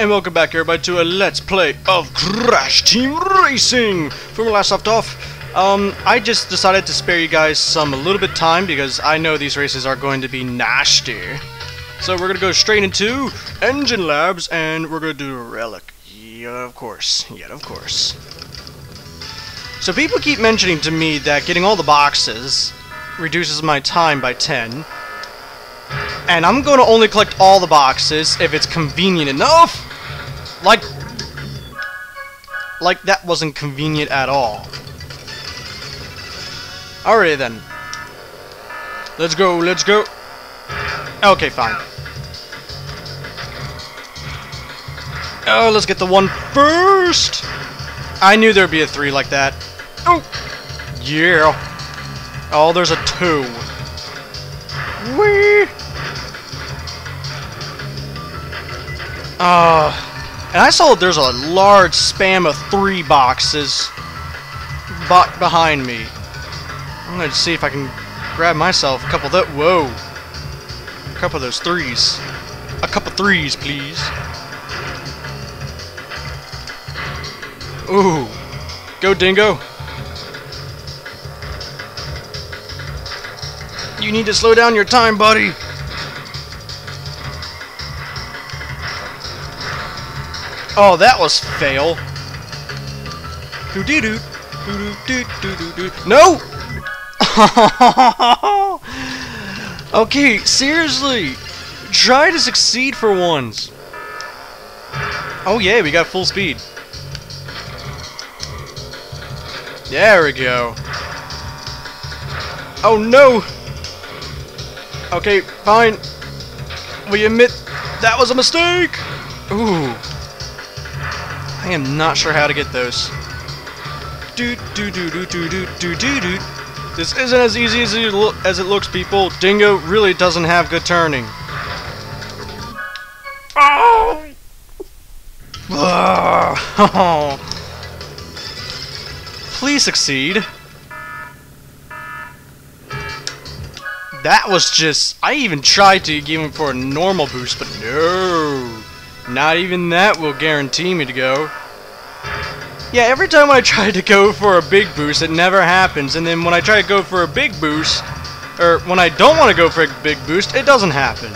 And welcome back everybody to a Let's Play of Crash Team Racing! From where last left off, um, I just decided to spare you guys some a little bit time because I know these races are going to be nasty. So we're gonna go straight into N.Gin Labs and we're gonna do a Relic. Yeah, of course. Yeah, of course. So people keep mentioning to me that getting all the boxes reduces my time by 10. And I'm going to only collect all the boxes if it's convenient enough. Like... Like that wasn't convenient at all. Alright then. Let's go, let's go. Okay, fine. Oh, let's get the one first. I knew there'd be a three like that. Oh, yeah. Oh, there's a two. Wee. Uh, and I saw there's a large spam of three boxes back behind me. I'm gonna see if I can grab myself a couple of that. Whoa. A couple of those threes. A couple threes, please. Ooh. Go, Dingo. You need to slow down your time, buddy. Oh, that was fail. Doo doo doo doo doo doo doo doo. No. okay, seriously, try to succeed for once. Oh yeah, we got full speed. There we go. Oh no! Okay, fine. We admit that was a mistake! Ooh. I am not sure how to get those. Do do do do do do do do do. This isn't as easy as it, as it looks, people. Dingo really doesn't have good turning. Oh! oh. Please succeed. That was just... I even tried to give him for a normal boost, but no. Not even that will guarantee me to go. Yeah, every time I try to go for a big boost, it never happens. And then when I try to go for a big boost, or when I don't want to go for a big boost, it doesn't happen.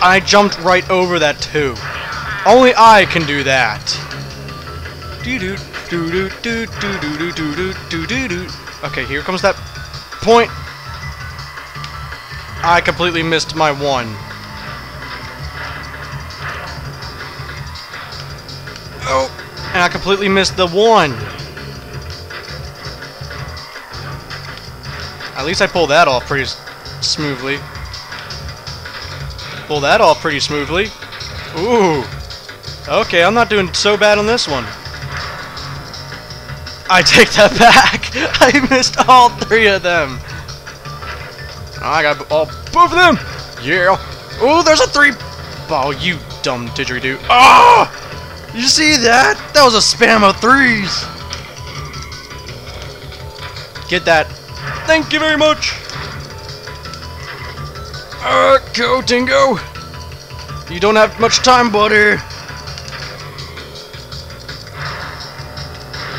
I jumped right over that too. Only I can do that. Okay, here comes that point. I completely missed my one. And I completely missed the one. At least I pulled that off pretty smoothly. Pull that off pretty smoothly. Ooh. Okay, I'm not doing so bad on this one. I take that back. I missed all three of them. I got all both of them. Yeah. Oh, there's a three. Oh, you dumb didgeridoo. Oh! You see that? That was a spam of threes. Get that. Thank you very much. Uh, go, Dingo. You don't have much time, buddy.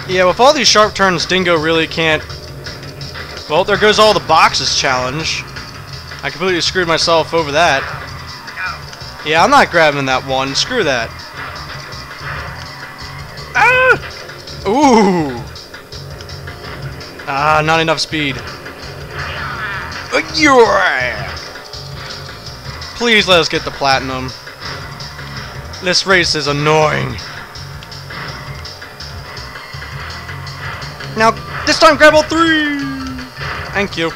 Yeah, with all these sharp turns, Dingo really can't... Well, there goes all the boxes challenge. I completely screwed myself over that. Yeah, I'm not grabbing that one. Screw that. Ooh! Ah, not enough speed. Yeah! Please let us get the platinum. This race is annoying. Now, this time grab all three! Thank you.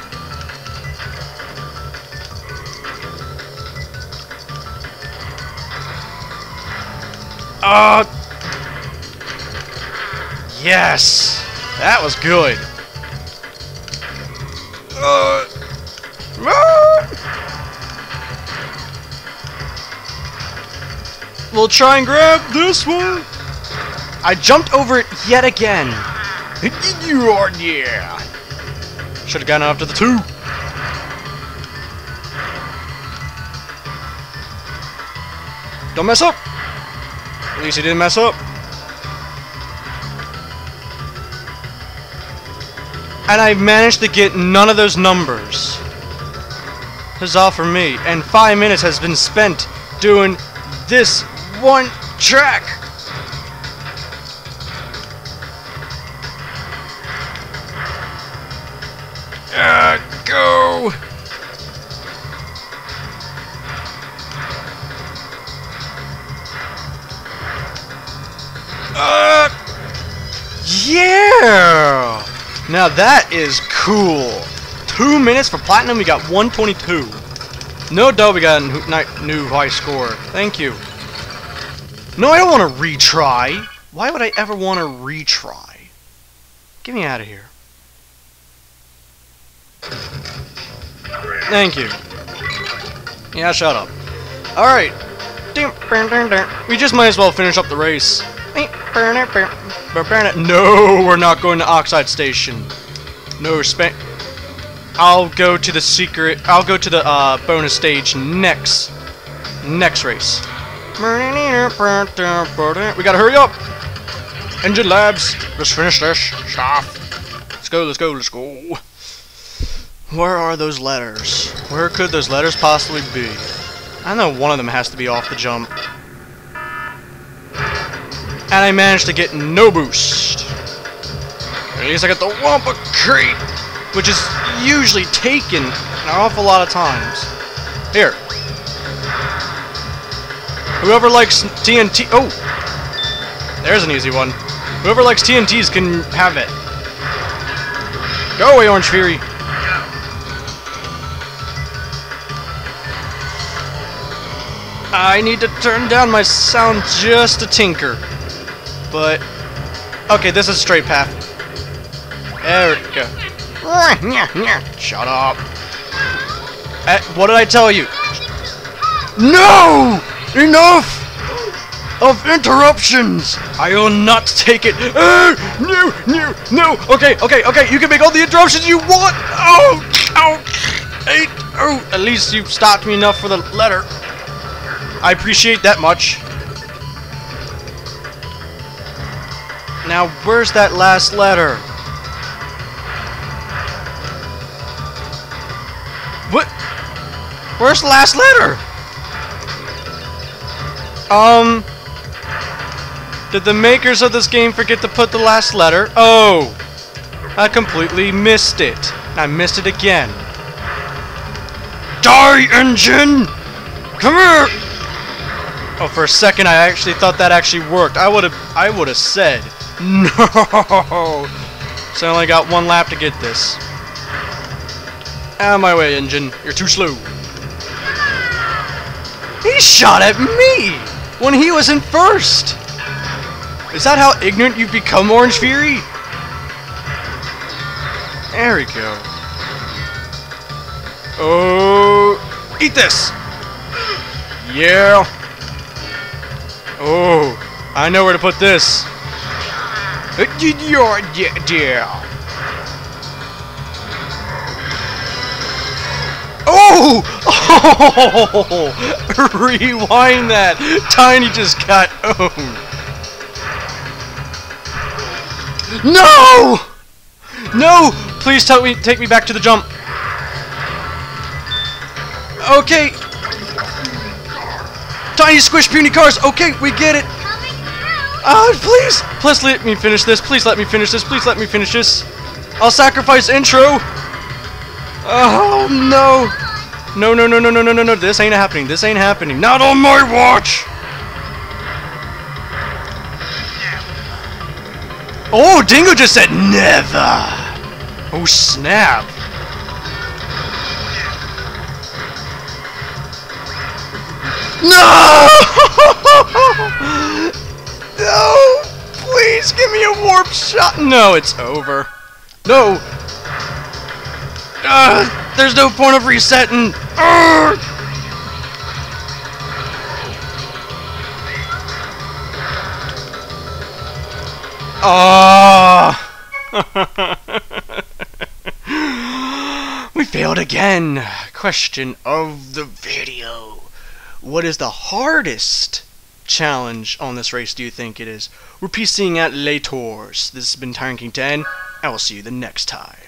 Uh, yes! That was good. Uh, We'll try and grab this one. I jumped over it yet again. you are, yeah. Should have gone after the two. Don't mess up! At least he didn't mess up. And I managed to get none of those numbers. Huzzah for me. And five minutes has been spent doing this one track. Uh, go! Uh, yeah! Now that is cool. Two minutes for platinum, we got 122. No doubt we got a new high score. Thank you. No, I don't want to retry. Why would I ever want to retry? Get me out of here. Thank you. Yeah, shut up. Alright. We just might as well finish up the race. No, we're not going to Oxide Station. No. I'll go to the secret. I'll go to the uh, bonus stage next. Next race. We gotta hurry up. N.Gin labs. Let's finish this stuff. Let's go. Let's go. Let's go. Where are those letters? Where could those letters possibly be? I know one of them has to be off the jump. And I managed to get no boost. At least I got the Wumpa Crate, which is usually taken an awful lot of times. Here. Whoever likes TNT... Oh! There's an easy one. Whoever likes TNTs can have it. Go away, Orange Fury. I need to turn down my sound just a tinker. But, okay, this is a straight path. There we go. Shut up. Uh, what did I tell you? No! Enough of interruptions! I will not take it. Uh, no, no, no. Okay, okay, okay. You can make all the interruptions you want. Oh, oh, eight. Oh, at least you stopped me enough for the letter. I appreciate that much. Now, where's that last letter? What? Where's the last letter? Um... Did the makers of this game forget to put the last letter? Oh! I completely missed it. I missed it again. Die, N.Gin! Come here! Oh, for a second I actually thought that actually worked. I would have I would have said no! So I only got one lap to get this. Out of my way, N.Gin. You're too slow. He shot at me! When he was in first! Is that how ignorant you've become, Orange Fury? There we go. Oh, eat this! Yeah! Oh, I know where to put this. Your dear. Oh! Oh! Rewind that. Tiny just got owned. No! No! Please tell me, take me back to the jump. Okay. Tiny squish puny cars. Okay, we get it. Uh, please! Please let me finish this. Please let me finish this. Please let me finish this. I'll sacrifice intro. Oh, no. No, no, no, no, no, no, no, no. This ain't happening. This ain't happening. Not on my watch! Oh, Dingo just said never! Oh, snap. No! Me a warp shot! No, it's over. No! Uh, there's no point of resetting! Uh. we failed again! Question of the video. what is the hardest challenge on this race do you think it is? We're peacing at Les Tours. This has been Tyrant King 10. I will see you the next time.